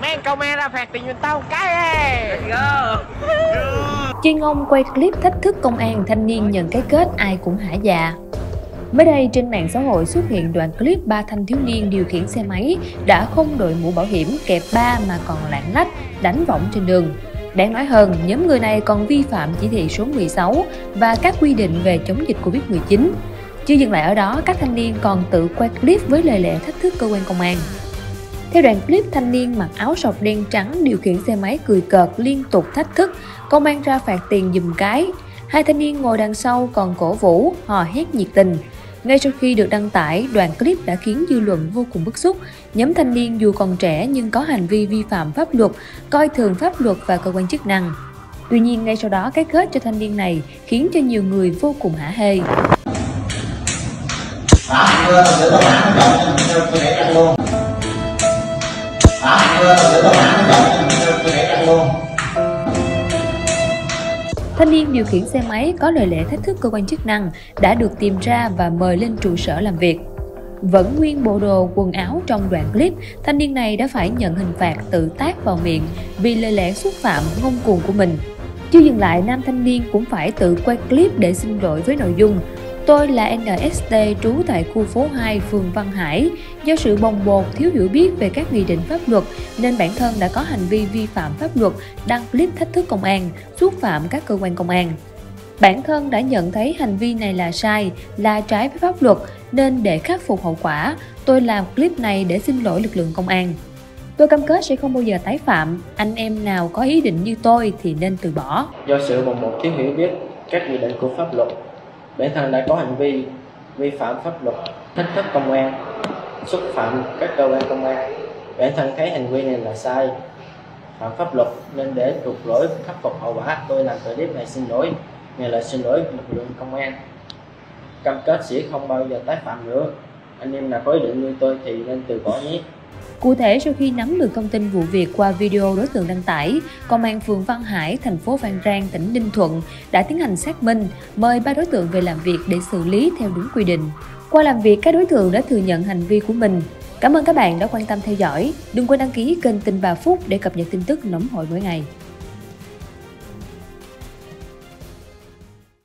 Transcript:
Mang câu me ra phạt tiền giùm tao cái ê Chuyên ông quay clip thách thức công an thanh niên nhận cái kết ai cũng hả dạ. Mới đây trên mạng xã hội xuất hiện đoạn clip ba thanh thiếu niên điều khiển xe máy đã không đội mũ bảo hiểm kẹp ba mà còn lạng lách, đánh võng trên đường. Đáng nói hơn, nhóm người này còn vi phạm chỉ thị số 16 và các quy định về chống dịch Covid-19. Chưa dừng lại ở đó, các thanh niên còn tự quay clip với lời lẽ thách thức cơ quan công an. Theo đoạn clip, thanh niên mặc áo sọc đen trắng điều khiển xe máy cười cợt liên tục thách thức, công an ra phạt tiền dùm cái. Hai thanh niên ngồi đằng sau còn cổ vũ, hò hét nhiệt tình. Ngay sau khi được đăng tải, đoạn clip đã khiến dư luận vô cùng bức xúc. Nhóm thanh niên dù còn trẻ nhưng có hành vi vi phạm pháp luật, coi thường pháp luật và cơ quan chức năng. Tuy nhiên, ngay sau đó cái kết cho thanh niên này khiến cho nhiều người vô cùng hả hê. Phạm Thanh niên điều khiển xe máy có lời lẽ thách thức cơ quan chức năng đã được tìm ra và mời lên trụ sở làm việc. Vẫn nguyên bộ đồ quần áo trong đoạn clip, thanh niên này đã phải nhận hình phạt tự tác vào miệng vì lời lẽ xúc phạm ngông cuồng của mình. Chưa dừng lại, nam thanh niên cũng phải tự quay clip để xin lỗi với nội dung Tôi là NST trú tại khu phố 2 phường Văn Hải. Do sự bồng bột thiếu hiểu biết về các nghị định pháp luật nên bản thân đã có hành vi vi phạm pháp luật, đăng clip thách thức công an, xúc phạm các cơ quan công an. Bản thân đã nhận thấy hành vi này là sai, là trái với pháp luật nên để khắc phục hậu quả, tôi làm clip này để xin lỗi lực lượng công an. Tôi cam kết sẽ không bao giờ tái phạm, anh em nào có ý định như tôi thì nên từ bỏ. Do sự bồng bột thiếu hiểu biết các quy định của pháp luật bản thân đã có hành vi vi phạm pháp luật, thách thức công an, xúc phạm các cơ quan công an. Bản thân thấy hành vi này là sai, phạm pháp luật nên để trục lỗi khắc phục hậu quả. Tôi làm clip này xin lỗi này là xin lỗi lực lượng công an. Cam kết sẽ không bao giờ tái phạm nữa. Anh em nào có ý định nuôi tôi thì nên từ bỏ nhé. Cụ thể, sau khi nắm được thông tin vụ việc qua video đối tượng đăng tải, Công an phường Văn Hải, thành phố Phan Rang, tỉnh Ninh Thuận đã tiến hành xác minh, mời ba đối tượng về làm việc để xử lý theo đúng quy định. Qua làm việc, các đối tượng đã thừa nhận hành vi của mình. Cảm ơn các bạn đã quan tâm theo dõi. Đừng quên đăng ký kênh Tin Bà Phúc để cập nhật tin tức nóng hổi mỗi ngày.